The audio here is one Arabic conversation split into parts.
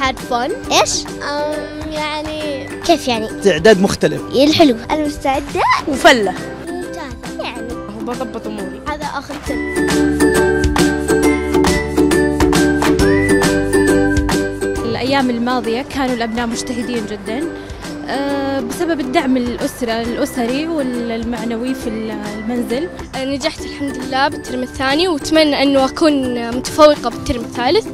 had fun. إيش؟ um, يعني كيف يعني؟ استعداد مختلف. الحلو. المستعدة وفلة ممتازة يعني وبضبط أموري. هذا آخر ترم الأيام الماضية كانوا الأبناء مجتهدين جدا. بسبب الدعم الأسرة الأسري والمعنوي في المنزل. نجحت الحمد لله بالترم الثاني وأتمنى أنه أكون متفوقة بالترم الثالث.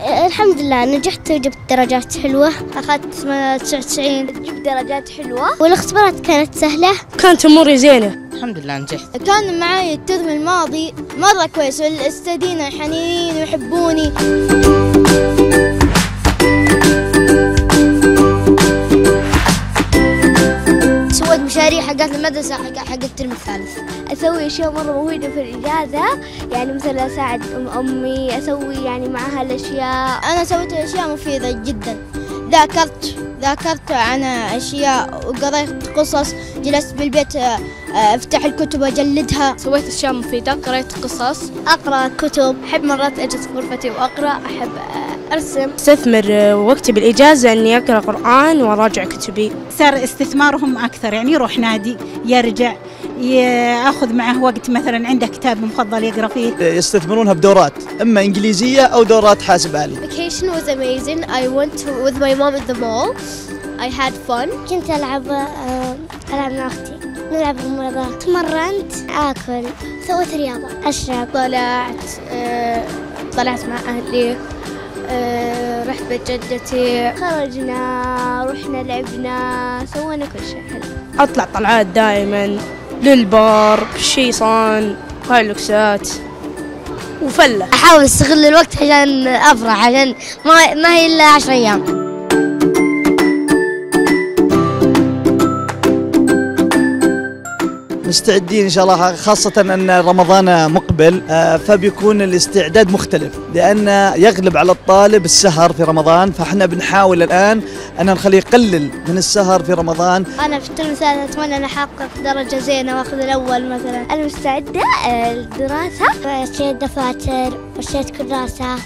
آه، الحمد لله نجحت وجبت درجات حلوة. أخذت 99 جبت درجات حلوة. والاختبارات كانت سهلة. كانت أموري زينة. الحمد لله نجحت. كان معي الترم الماضي مرة كويس والأستاذين حنينين ويحبوني. مشاريع حقت المدرسة حق حق الترم الثالث. أسوي أشياء مرة مفيدة في الإجازة. يعني مثلا أساعد أم أمي أسوي يعني معها الأشياء. أنا سويت أشياء مفيدة جدا. ذاكرت ذاكرت عن أشياء وقريت قصص جلست بالبيت آه، آه، أفتح الكتب وأجلدها سويت أشياء مفيدة قرأت قصص. أقرأ كتب. أحب مرات أجلس في غرفتي وأقرأ. أحب أرسم. استثمر وقتي بالإجازة إني أقرأ قرآن وأراجع كتبي. صار استثمارهم أكثر يعني يروح نادي يرجع ياخذ معه وقت مثلا عنده كتاب مفضل يقرأ فيه. يستثمرونها بدورات أما إنجليزية أو دورات حاسب آلي Vacation was amazing. I went to, with my mom at the mall. I had fun. كنت ألعب آه، ألعب مع أختي. نلعب رياضات تمرنت آكل سويت رياضة أشرب. طلعت آه، طلعت مع أهلي. آه، رحت بيت جدتي خرجنا رحنا لعبنا سوينا كل شيء حلو. أطلع طلعات دائما للبار شيصان هايلوكسات وفلة. أحاول أستغل الوقت عشان أفرح عشان ما ما هي إلا عشر أيام. مستعدين إن شاء الله خاصة أن رمضان مقبل آه، فبيكون الاستعداد مختلف لأن يغلب على الطالب السهر في رمضان فإحنا بنحاول الآن أن نخليه يقلل من السهر في رمضان. أنا في الترم الثالث أتمنى أن أحقق درجة زينة وأخذ الأول مثلا. أنا مستعدة آه، للدراسة اشتريت دفاتر واشتريت كراسة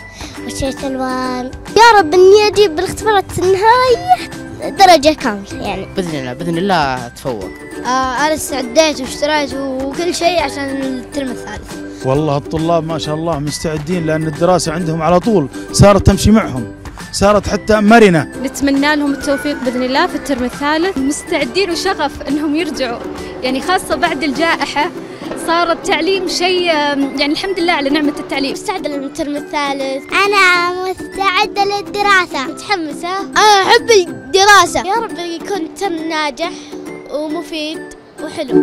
واشتريت ألوان. يا رب إني أجيب بالاختبارات النهائية. درجة كاملة يعني. بإذن الله بإذن الله تفوق. آه أنا استعديت واشتريت وكل شيء عشان الترم الثالث. والله الطلاب ما شاء الله مستعدين لأن الدراسة عندهم على طول صارت تمشي معهم صارت حتى مرنة. نتمنى لهم التوفيق بإذن الله في الترم الثالث. مستعدين وشغف أنهم يرجعوا يعني خاصة بعد الجائحة. صار التعليم شيء يعني الحمد لله على نعمة التعليم. مستعدة للترم الثالث؟ أنا مستعدة للدراسة. متحمسة أنا أحب الدراسة. يا رب يكون ترم ناجح ومفيد وحلو.